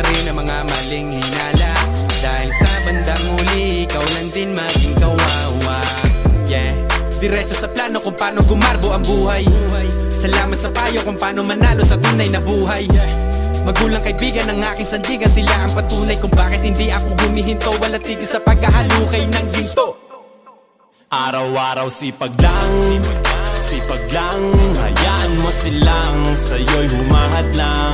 laging hinala. Dahil sa bandang huli Ikaw lang din maging kawawa. Yeah. Diretso sa plano kung paano gumarbo ang buhay. Salamat sa payo kung paano manalo sa tunay na buhay. Magulang kaibigan ng aking sandigan Sila ang patunay kung bakit hindi ako humihinto. Walang tigil sa pagkahalukay ng ginto. Araw-araw sipag lang Sipag lang Hayaan mo silang Sa'yo'y humahad lang